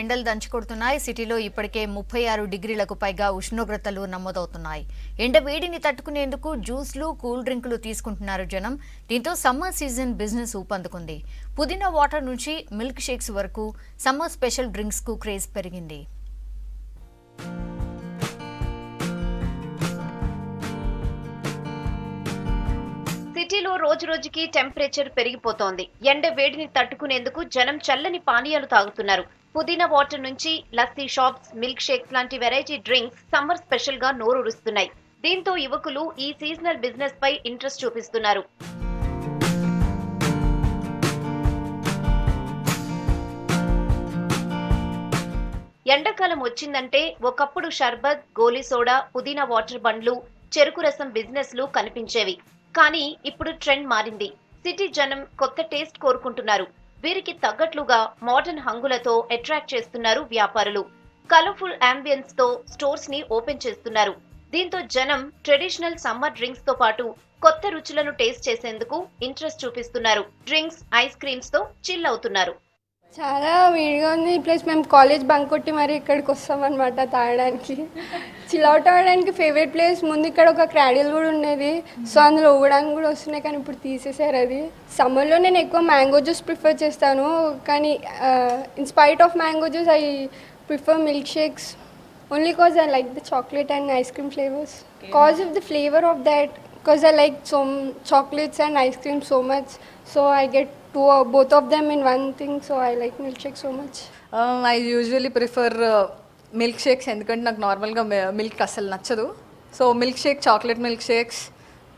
ఎండలు దంచుకొడుతున్నాయి సిటీలో ఇప్పటికే ముప్పై ఆరు డిగ్రీలకు పైగా ఉష్ణోగ్రతలు నమోదవుతున్నాయి. ఎండ వేడిని తట్టుకునేందుకు జ్యూస్లు కూల్ డ్రింకులు తీసుకుంటున్నారు జనం. దీంతో సమ్మర్ సీజన్ బిజినెస్ ఊపందుకుంది. పుదీనా వాటర్ నుంచి మిల్క్ షేక్స్ వరకు సమ్మర్ స్పెషల్ డ్రింక్స్కు క్రేజ్ పెరిగింది. సిటీలో రోజు రోజుకి టెంపరేచర్ పెరిగిపోతోంది. ఎండ వేడిని తట్టుకునేందుకు జనం చల్లని పానీయాలు తాగుతున్నారు. పుదీనా వాటర్ నుంచి లస్సీ షాప్స్ మిల్క్ షేక్స్ లాంటి వెరైటీ డ్రింక్స్ సమ్మర్ స్పెషల్గా నోరూరుస్తున్నాయి. దీంతో యువకులు ఈ సీజనల్ బిజినెస్ పై ఇంట్రెస్ట్ చూపిస్తున్నారు. ఎండాకాలం వచ్చిందంటే ఒకప్పుడు షర్బత్ గోలీ సోడా పుదీనా వాటర్ బండ్లు చెరుకు రసం బిజినెస్లు కనిపించేవి. కానీ ఇప్పుడు ట్రెండ్ మారింది. సిటీ జనం కొత్త టేస్ట్ కోరుకుంటున్నారు. వీరికి తగ్గట్లుగా మోడర్న్ హంగులతో అట్రాక్ట్ చేస్తున్నారు వ్యాపారులు. కలర్ఫుల్ అంబియన్స్తో స్టోర్స్ని ఓపెన్ చేస్తున్నారు. దీంతో జనం ట్రెడిషనల్ సమ్మర్ డ్రింక్స్తో పాటు కొత్త రుచులను టేస్ట్ చేసేందుకు ఇంట్రెస్ట్ చూపిస్తున్నారు. డ్రింక్స్ ఐస్ క్రీమ్స్తో చిల్ అవుతున్నారు. చాలా వేడిగా ఉంది. ప్లస్ మేము కాలేజ్ బంక్ కొట్టి మరి ఇక్కడికి వస్తాం అనమాట తాగడానికి. చిల్ అవ్వడానికి ఫేవరెట్ ప్లేస్ ముందు ఇక్కడ ఒక క్రాడిల్ కూడా ఉండేది. సో అందులో ఊగడానికి కూడా వస్తున్నాయి కానీ ఇప్పుడు తీసేసారు అది. సమ్మర్లో నేను ఎక్కువ మ్యాంగో జ్యూస్ ప్రిఫర్ చేస్తాను. కానీ in spite of mango juice I prefer milk shakes only cause I like the chocolate and ice cream flavours cause of the flavour of that because I like so chocolates and ice cream so much. So I get two, uh, both of them in one thing. So I like milkshake so much. I usually prefer milk shakes ఎందుకంటే నాకు నార్మల్గా milk అసలు నచ్చదు so milk shake chocolate milk shakes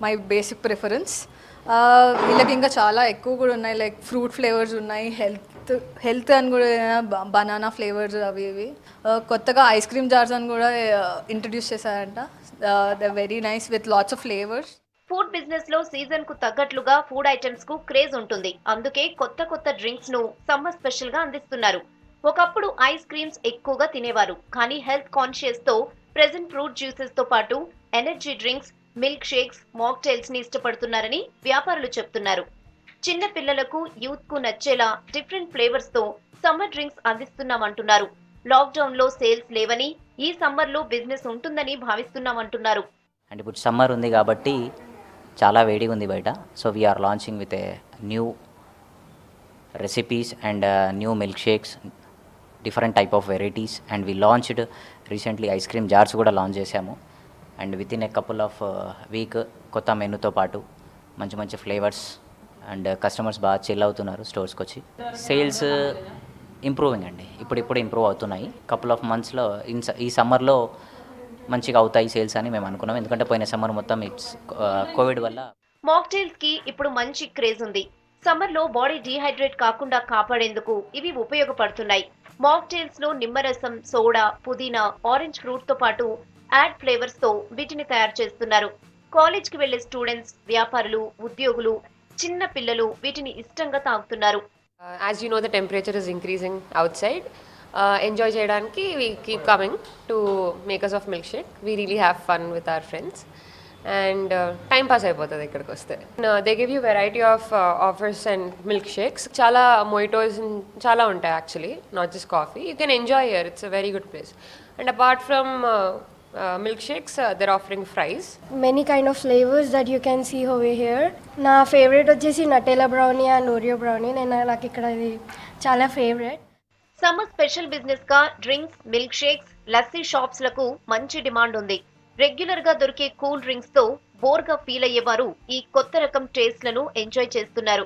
my basic preference వీళ్ళకి ఇంకా చాలా ఎక్కువ కూడా ఉన్నాయి లైక్ ఫ్రూట్ ఫ్లేవర్స్ ఉన్నాయి హెల్త్ హెల్త్ అని కూడా బనానా ఫ్లేవర్స్ అవి ఇవి. కొత్తగా ఐస్ క్రీమ్ జార్స్ అని కూడా ఇంట్రడ్యూస్ చేశారంట. The very nice with lots of flavours food బిజినెస్లో సీజన్కు తగ్గట్లుగా ఫుడ్ ఐటమ్స్కు క్రేజ్ ఉంటుంది. అందుకే కొత్త కొత్త డ్రింక్స్ను సమ్మర్ స్పెషల్గా అందిస్తున్నారు. ఒకప్పుడు ఐస్ క్రీమ్స్ ఎక్కువగా తినేవారు. కానీ హెల్త్ కాన్షియస్తో ప్రెజెంట్ ఫ్రూట్ జ్యూసెస్తో పాటు ఎనర్జీ డ్రింక్స్ మిల్క్ షేక్స్ మాక్టైల్స్ని ఇష్టపడుతున్నారని వ్యాపారులు చెప్తున్నారు. చిన్న పిల్లలకు యూత్కు నచ్చేలా డిఫరెంట్ ఫ్లేవర్స్తో సమ్మర్ డ్రింక్స్ అందిస్తున్నామంటున్నారు. లాక్డౌన్లో సేల్స్ లేవని ఈ సమ్మర్లో బిజినెస్ ఉంటుందని భావిస్తున్నామంటున్నారు. అండ్ ఇప్పుడు సమ్మర్ ఉంది కాబట్టి చాలా వేడిగా ఉంది బయట. So we're launching with a new recipes and new milk shakes different type of varieties and we launched recently ice cream jars కూడా లాంచ్ చేశాము. And with in a couple of week కొత్త మెనూతో పాటు మంచి మంచి ఫ్లేవర్స్ అండ్ కస్టమర్స్ బాగా chill అవుతున్నారు స్టోర్స్కి వచ్చి సేల్స్ ఇంప్రూవింగ్ అండి. ఇప్పుడు ఇప్పుడు ఇంప్రూవ్ అవుతున్నాయి. కపుల్ ఆఫ్ మంత్స్లో ఇన్ ఈ సమ్మర్లో మంచిగా అవుతాయి సేల్స్ అని మేము అనుకున్నాం. ఎందుకంటే పోయిన సమ్మర్ మొత్తం ఇట్స్ కోవిడ్ uh, వల్ల మాక్టైల్స్కి ఇప్పుడు మంచి క్రేజ్ ఉంది. సమ్మర్లో బాడీ డీహైడ్రేట్ కాకుండా కాపాడేందుకు ఇవి ఉపయోగపడుతున్నాయి. మాక్టైల్స్లో నిమ్మరసం సోడా పుదీనా ఆరెంజ్ ఫ్రూట్తో పాటు యాడ్ ఫ్లేవర్స్తో వీటిని తయారు చేస్తున్నారు. కాలేజ్కి వెళ్ళే స్టూడెంట్స్ వ్యాపారులు ఉద్యోగులు చిన్న పిల్లలు వీటిని ఇష్టంగా తాగుతున్నారు. As you know the temperature is increasing outside enjoy చేయడానికి చేయడానికి keep coming to makers of milkshake We really have fun with our friends and time pass అయిపోతుంది ఇక్కడికి వస్తే. They give you variety of offers and milkshakes చాలా mojitos చాలా ఉంటాయి actually not just coffee you can enjoy here it's a very good place and apart from milkshakes their offering fries Many kind of flavors that you can see over here. నా favourite వచ్చేసి Nutella brownie and Oreo brownie నేను నాకు ఇక్కడ ఇది చాలా favourite summer special బిజినెస్గా drinks milk shakes lassi షాప్స్లకు మంచి డిమాండ్ ఉంది. రెగ్యులర్గా దొరికే కూల్ డ్రింక్స్తో బోర్గా ఫీల్ అయ్యేవారు ఈ కొత్త రకం టేస్ట్లను ఎంజాయ్ చేస్తున్నారు.